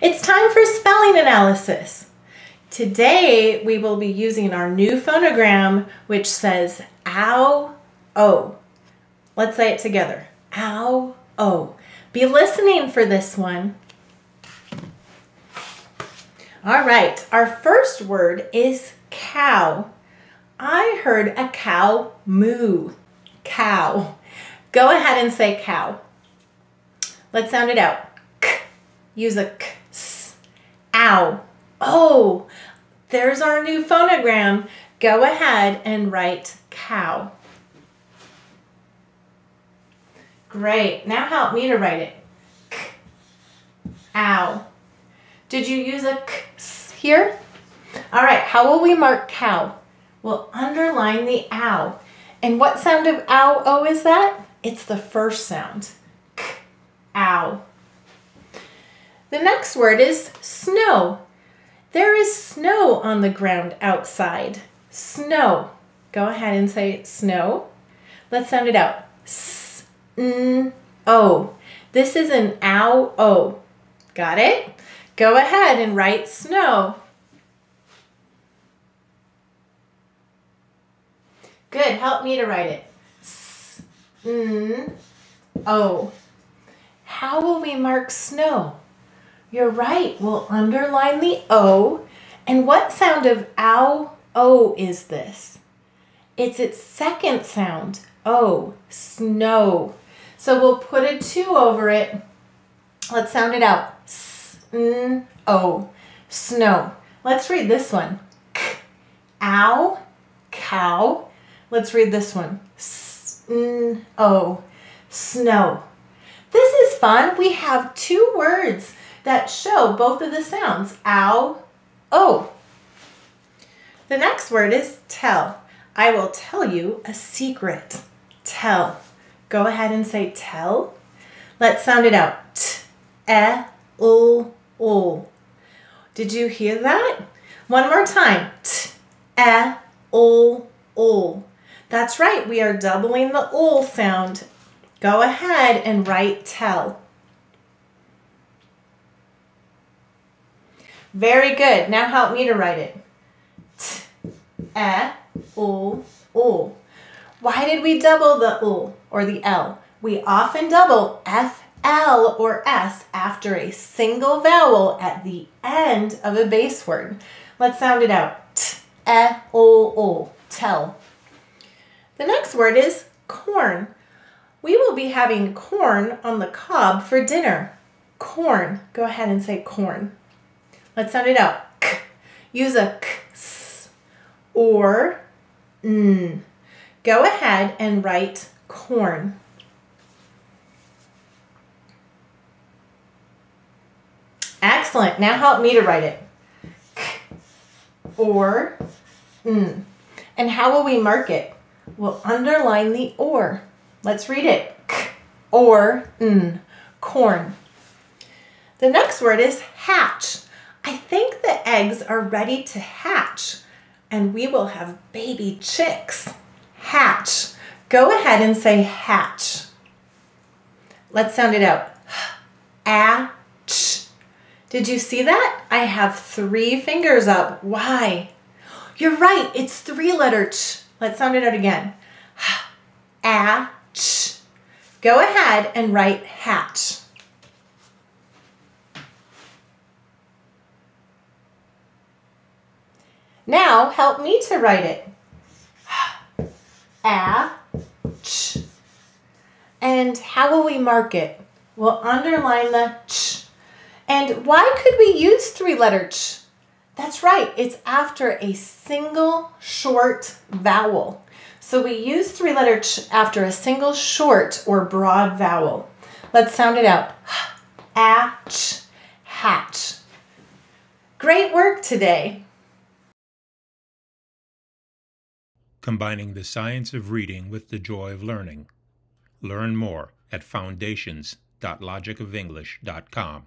It's time for spelling analysis. Today we will be using our new phonogram which says ow, oh. Let's say it together. Ow, oh. Be listening for this one. All right, our first word is cow. I heard a cow moo. Cow. Go ahead and say cow. Let's sound it out. K. Use a k. S. Ow. Oh, there's our new phonogram. Go ahead and write cow. Great. Now help me to write it. K. Ow. Did you use a k here? All right, how will we mark cow? We'll underline the ow. And what sound of ow, oh is that? It's the first sound. K, ow. The next word is snow. There is snow on the ground outside. Snow. Go ahead and say snow. Let's sound it out. S, n, o. This is an ow, o. Got it? Go ahead and write snow. Good, help me to write it. S, n, o. How will we mark snow? You're right, we'll underline the O. And what sound of ow, O is this? It's its second sound, O, snow. So we'll put a two over it. Let's sound it out. S, n, o, snow. Let's read this one. K, ow, cow. Let's read this one. S, n, o, snow. This is fun. We have two words that show both of the sounds, ow, oh. The next word is tell. I will tell you a secret. Tell. Go ahead and say tell. Let's sound it out. T, e, l, l. Did you hear that? One more time. T, e, l, l. That's right. We are doubling the l sound. Go ahead and write tell. Very good. Now help me to write it. T, e, u, u. Why did we double the u or the l? We often double f, l, or s after a single vowel at the end of a base word. Let's sound it out. T, e, u, u. Tell. The next word is corn. We will be having corn on the cob for dinner. Corn. Go ahead and say corn. Let's sound it out. K. Use a k, s, or n. Go ahead and write corn. Excellent. Now help me to write it. K, or n. And how will we mark it? We'll underline the or. Let's read it. K, or n. Corn. The next word is hatch. I think the eggs are ready to hatch and we will have baby chicks. Hatch. Go ahead and say hatch. Let's sound it out. A-ch. Did you see that? I have three fingers up. Why? You're right, it's three letter ch. Let's sound it out again. A-ch. Go ahead and write hatch. Now help me to write it. A, ch. And how will we mark it? We'll underline the ch. And why could we use three letter ch? That's right, it's after a single short vowel. So we use three letter ch after a single short or broad vowel. Let's sound it out. A, ch, hatch. Great work today. Combining the science of reading with the joy of learning. Learn more at foundations.logicofenglish.com.